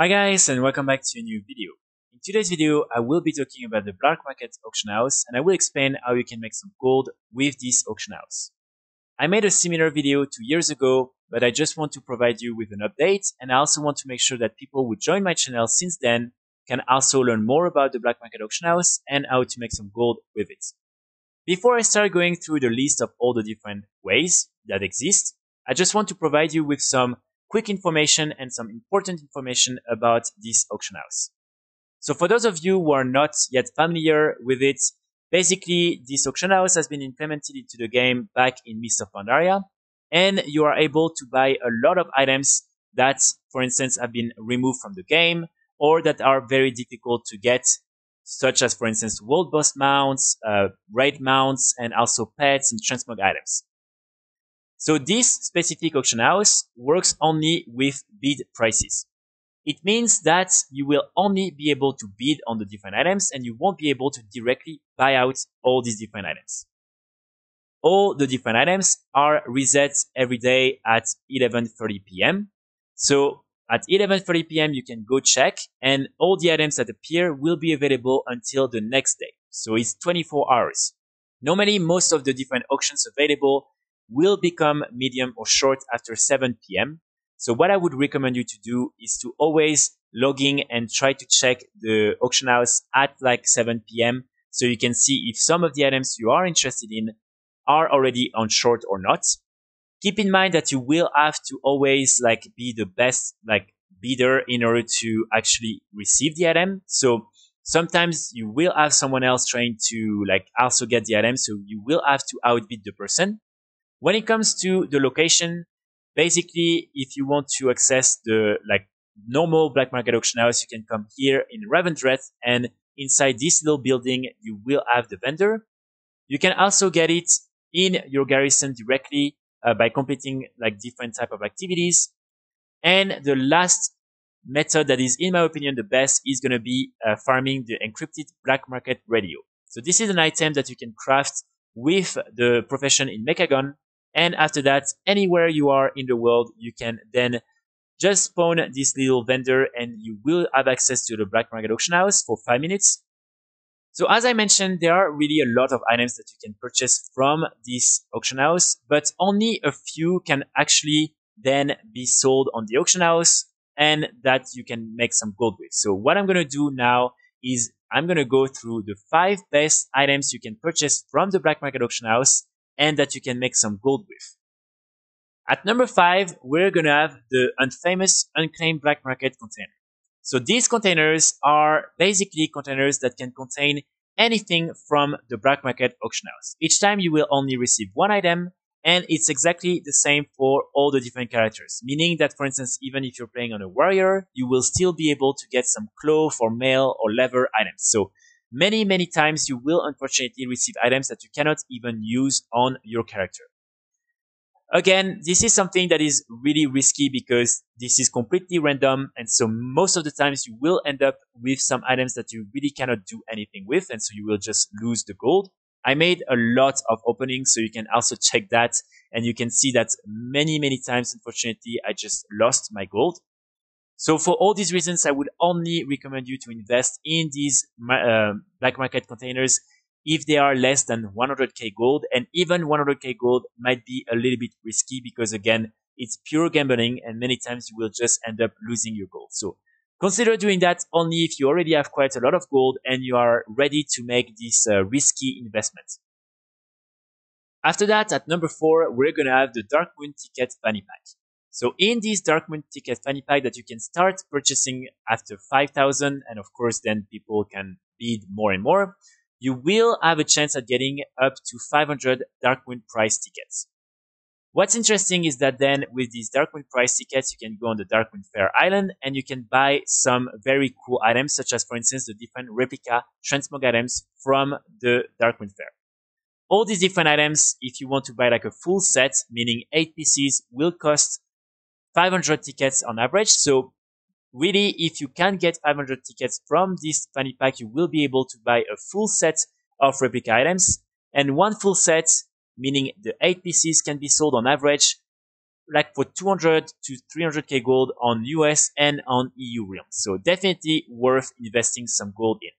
Hi guys and welcome back to a new video. In today's video I will be talking about the black market auction house and I will explain how you can make some gold with this auction house. I made a similar video two years ago but I just want to provide you with an update and I also want to make sure that people who joined my channel since then can also learn more about the black market auction house and how to make some gold with it. Before I start going through the list of all the different ways that exist, I just want to provide you with some quick information and some important information about this auction house. So for those of you who are not yet familiar with it, basically this auction house has been implemented into the game back in Mists of Pandaria, and you are able to buy a lot of items that, for instance, have been removed from the game or that are very difficult to get, such as, for instance, world boss mounts, uh, raid mounts, and also pets and transmog items. So this specific auction house works only with bid prices. It means that you will only be able to bid on the different items and you won't be able to directly buy out all these different items. All the different items are reset every day at 11.30 p.m. So at 11.30 p.m. you can go check and all the items that appear will be available until the next day. So it's 24 hours. Normally most of the different auctions available will become medium or short after 7 p.m. So what I would recommend you to do is to always log in and try to check the auction house at like 7 p.m. so you can see if some of the items you are interested in are already on short or not. Keep in mind that you will have to always like be the best like bidder in order to actually receive the item. So sometimes you will have someone else trying to like also get the item. So you will have to outbid the person. When it comes to the location, basically, if you want to access the like normal black market auction house, you can come here in Revendreth and inside this little building, you will have the vendor. You can also get it in your garrison directly uh, by completing like different type of activities. And the last method that is, in my opinion, the best is going to be uh, farming the encrypted black market radio. So this is an item that you can craft with the profession in Mechagon and after that, anywhere you are in the world, you can then just spawn this little vendor and you will have access to the black market auction house for five minutes. So as I mentioned, there are really a lot of items that you can purchase from this auction house, but only a few can actually then be sold on the auction house and that you can make some gold with. So what I'm going to do now is I'm going to go through the five best items you can purchase from the black market auction house and that you can make some gold with. At number five, we're gonna have the unfamous unclaimed black market container. So these containers are basically containers that can contain anything from the black market auction house. Each time you will only receive one item and it's exactly the same for all the different characters. Meaning that, for instance, even if you're playing on a warrior, you will still be able to get some cloth or mail or leather items. So Many, many times you will unfortunately receive items that you cannot even use on your character. Again, this is something that is really risky because this is completely random. And so most of the times you will end up with some items that you really cannot do anything with. And so you will just lose the gold. I made a lot of openings, so you can also check that. And you can see that many, many times, unfortunately, I just lost my gold. So for all these reasons, I would only recommend you to invest in these uh, black market containers if they are less than 100k gold. And even 100k gold might be a little bit risky because again, it's pure gambling and many times you will just end up losing your gold. So consider doing that only if you already have quite a lot of gold and you are ready to make this uh, risky investment. After that, at number four, we're going to have the Darkmoon Ticket Fanny Pack. So in this Darkmoon ticket fanny pack that you can start purchasing after 5,000, and of course then people can bid more and more, you will have a chance at getting up to 500 Darkmoon price tickets. What's interesting is that then with these Darkmoon price tickets, you can go on the Darkmoon Faire Island and you can buy some very cool items, such as, for instance, the different replica transmog items from the Darkmoon Faire. All these different items, if you want to buy like a full set, meaning eight pieces, will cost 500 tickets on average. So really, if you can get 500 tickets from this fanny pack, you will be able to buy a full set of replica items and one full set, meaning the eight pieces can be sold on average like for 200 to 300k gold on US and on EU realms. So definitely worth investing some gold in.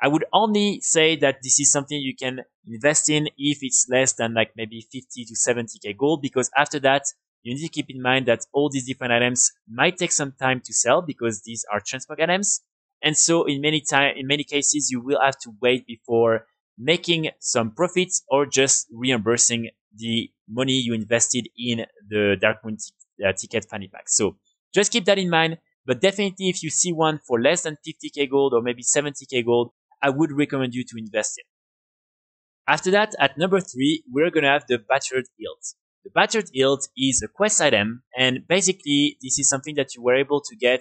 I would only say that this is something you can invest in if it's less than like maybe 50 to 70k gold because after that you need to keep in mind that all these different items might take some time to sell because these are transmog items. And so in many time, in many cases, you will have to wait before making some profits or just reimbursing the money you invested in the Darkmoon uh, ticket fanny pack. So just keep that in mind. But definitely if you see one for less than 50k gold or maybe 70k gold, I would recommend you to invest in. After that, at number three, we're going to have the Battered Hilt. The Battered Hilt is a quest item, and basically, this is something that you were able to get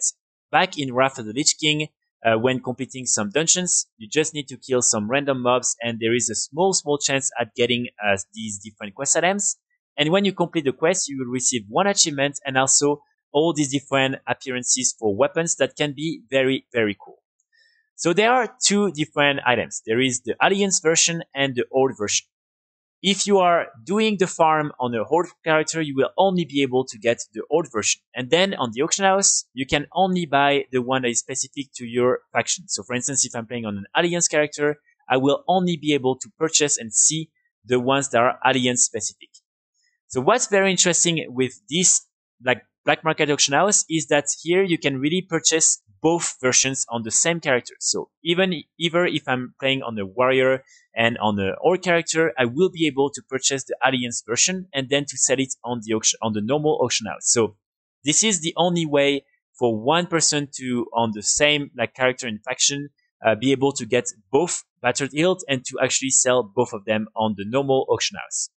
back in Wrath of the Lich King uh, when completing some dungeons. You just need to kill some random mobs, and there is a small, small chance at getting uh, these different quest items. And when you complete the quest, you will receive one achievement and also all these different appearances for weapons that can be very, very cool. So there are two different items. There is the Alliance version and the Horde version. If you are doing the farm on a Horde character, you will only be able to get the Horde version. And then on the auction house, you can only buy the one that is specific to your faction. So for instance, if I'm playing on an Alliance character, I will only be able to purchase and see the ones that are Alliance specific. So what's very interesting with this like black market auction house is that here you can really purchase both versions on the same character. So even either if I'm playing on a warrior and on the orc character, I will be able to purchase the alliance version and then to sell it on the auction on the normal auction house. So this is the only way for one person to on the same like character and faction uh, be able to get both battered hilt and to actually sell both of them on the normal auction house.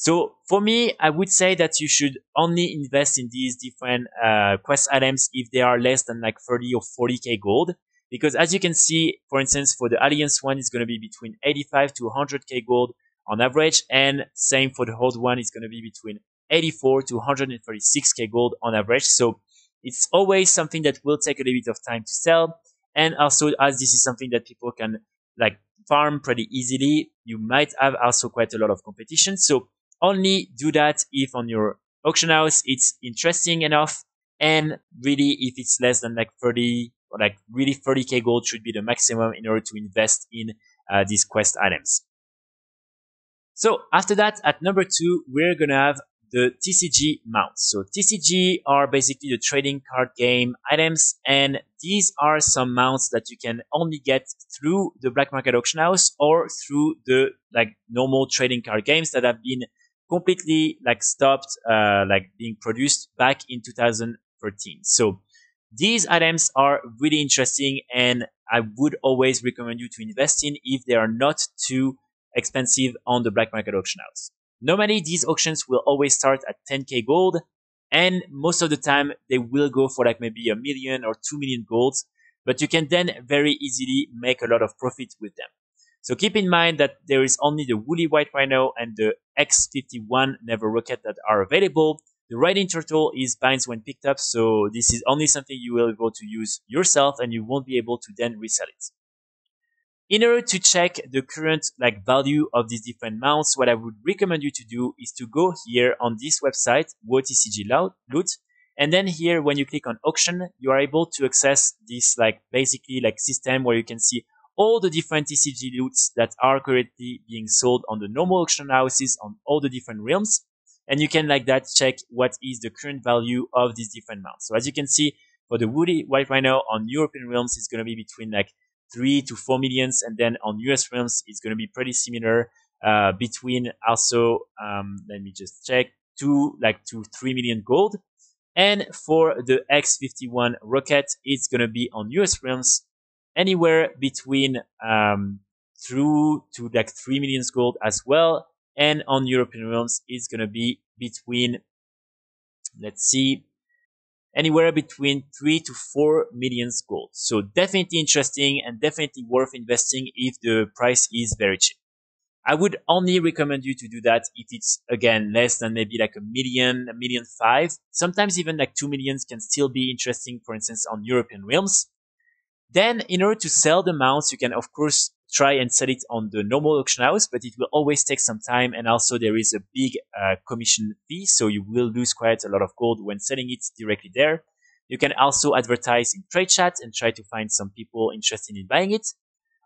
So for me, I would say that you should only invest in these different uh, quest items if they are less than like 30 or 40k gold. Because as you can see, for instance, for the Alliance one, it's going to be between 85 to 100k gold on average. And same for the Horde one, it's going to be between 84 to 136k gold on average. So it's always something that will take a little bit of time to sell. And also, as this is something that people can like farm pretty easily, you might have also quite a lot of competition. So only do that if on your auction house it's interesting enough and really if it's less than like 30 or like really 30k gold should be the maximum in order to invest in uh, these quest items. So after that, at number two, we're gonna have the TCG mounts. So TCG are basically the trading card game items, and these are some mounts that you can only get through the black market auction house or through the like normal trading card games that have been completely like stopped uh, like being produced back in 2013. So these items are really interesting and I would always recommend you to invest in if they are not too expensive on the black market auction house. Normally these auctions will always start at 10k gold and most of the time they will go for like maybe a million or 2 million golds, but you can then very easily make a lot of profit with them. So keep in mind that there is only the Woolly White Rhino and the X51 Nether-Rocket that are available. The Riding Turtle is binds when picked up, so this is only something you will be able to use yourself and you won't be able to then resell it. In order to check the current like value of these different mounts, what I would recommend you to do is to go here on this website, WoTCG Loot, and then here when you click on auction, you are able to access this like basically like system where you can see all the different TCG loots that are currently being sold on the normal auction houses on all the different realms. And you can like that check what is the current value of these different mounts. So as you can see, for the Woolly White Rhino on European realms, it's going to be between like three to four millions. And then on US realms, it's going to be pretty similar, uh, between also, um, let me just check two, like to three million gold. And for the X51 rocket, it's going to be on US realms anywhere between um, through to like 3 million gold as well. And on European realms, it's going to be between, let's see, anywhere between 3 to 4 million gold. So definitely interesting and definitely worth investing if the price is very cheap. I would only recommend you to do that if it's again less than maybe like a million, a million five. Sometimes even like two millions can still be interesting, for instance, on European realms. Then in order to sell the mounts, you can of course try and sell it on the normal auction house, but it will always take some time. And also there is a big uh, commission fee. So you will lose quite a lot of gold when selling it directly there. You can also advertise in trade chat and try to find some people interested in buying it.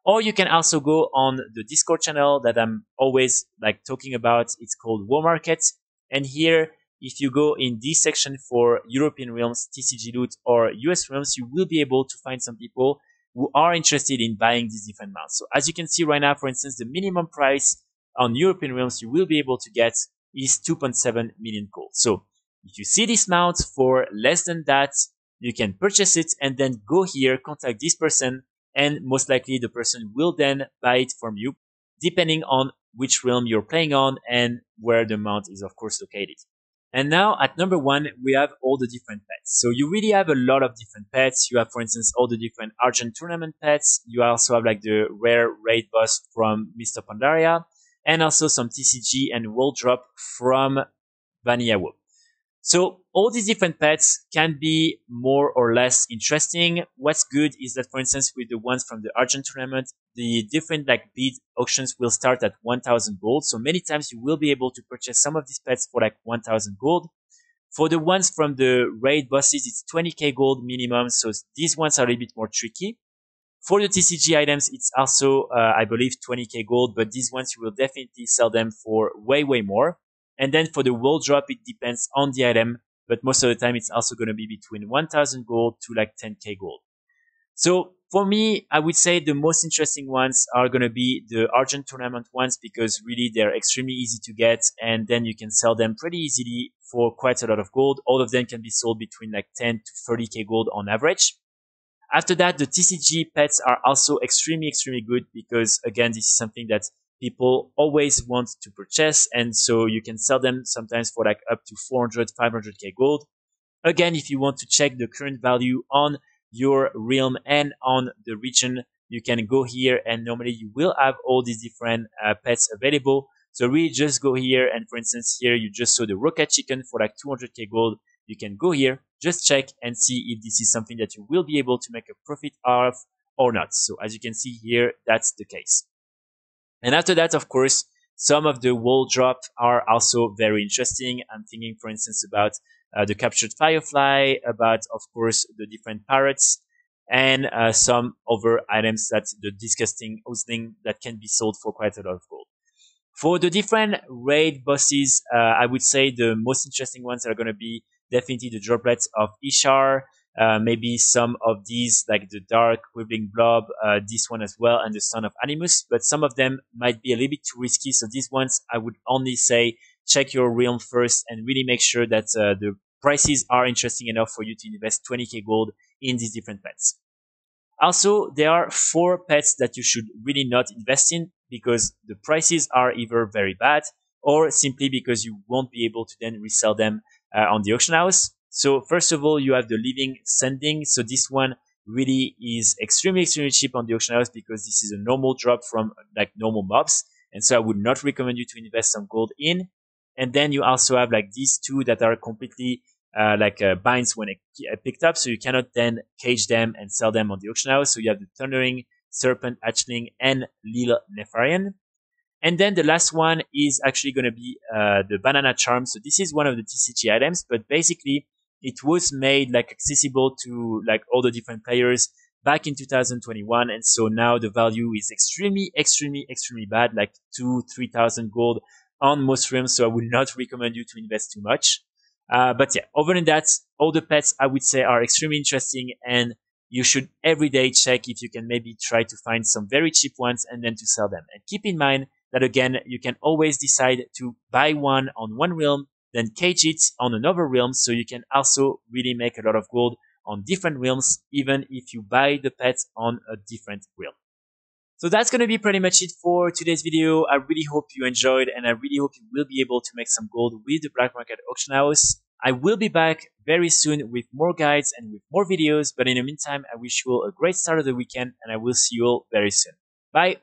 Or you can also go on the Discord channel that I'm always like talking about. It's called War Market. And here, if you go in this section for European realms, TCG loot, or US realms, you will be able to find some people who are interested in buying these different mounts. So as you can see right now, for instance, the minimum price on European realms you will be able to get is 2.7 million gold. So if you see this mount for less than that, you can purchase it and then go here, contact this person, and most likely the person will then buy it from you, depending on which realm you're playing on and where the mount is of course located. And now at number one, we have all the different pets. So you really have a lot of different pets. You have, for instance, all the different Argent tournament pets. You also have like the rare raid boss from Mists of Pandaria and also some TCG and world drop from Vanilla WoW. So all these different pets can be more or less interesting. What's good is that, for instance, with the ones from the Argent tournament, the different like bid auctions will start at 1000 gold. So many times you will be able to purchase some of these pets for like 1000 gold. For the ones from the raid bosses, it's 20k gold minimum. So these ones are a little bit more tricky. For the TCG items, it's also, uh, I believe, 20k gold, but these ones you will definitely sell them for way, way more. And then for the world drop, it depends on the item, but most of the time it's also going to be between 1000 gold to like 10k gold. So for me, I would say the most interesting ones are going to be the Argent tournament ones because really they're extremely easy to get and then you can sell them pretty easily for quite a lot of gold. All of them can be sold between like 10 to 30k gold on average. After that, the TCG pets are also extremely, extremely good because again, this is something that people always want to purchase. And so you can sell them sometimes for like up to 400, 500k gold. Again, if you want to check the current value on your realm and on the region, you can go here and normally you will have all these different uh, pets available. So really just go here and for instance here you just saw the rocket chicken for like 200k gold. You can go here, just check and see if this is something that you will be able to make a profit of or not. So as you can see here, that's the case. And after that, of course, some of the wall drop are also very interesting. I'm thinking, for instance, about uh, the captured firefly, about, of course, the different parrots, and uh, some other items that the disgusting oozling that can be sold for quite a lot of gold. For the different raid bosses, uh, I would say the most interesting ones are going to be definitely the droplets of Y'Shaarj, uh, maybe some of these, like the Dark Wibbling Blob, uh, this one as well, and the Son of Animus, but some of them might be a little bit too risky. So these ones, I would only say check your realm first and really make sure that uh, the prices are interesting enough for you to invest 20k gold in these different pets. Also, there are four pets that you should really not invest in because the prices are either very bad or simply because you won't be able to then resell them uh, on the auction house. So first of all, you have the Living Sandling. So this one really is extremely, extremely cheap on the auction house because this is a normal drop from like normal mobs. And so I would not recommend you to invest some gold in. And then you also have like these two that are completely uh, like uh, binds when uh, picked up. So you cannot then cage them and sell them on the auction house. So you have the Thundering, Serpent, Hatchling, and Lil Nefarian. And then the last one is actually going to be uh, the Banana Charm. So this is one of the TCG items, but basically it was made like accessible to like all the different players back in 2021 and so now the value is extremely extremely extremely bad like two three thousand gold on most realms so i would not recommend you to invest too much. Uh, but yeah other than that all the pets i would say are extremely interesting and you should every day check if you can maybe try to find some very cheap ones and then to sell them. And keep in mind that again you can always decide to buy one on one realm then cage it on another realm so you can also really make a lot of gold on different realms, even if you buy the pets on a different realm. So that's going to be pretty much it for today's video. I really hope you enjoyed and I really hope you will be able to make some gold with the Black Market Auction House. I will be back very soon with more guides and with more videos, but in the meantime, I wish you all a great start of the weekend and I will see you all very soon. Bye!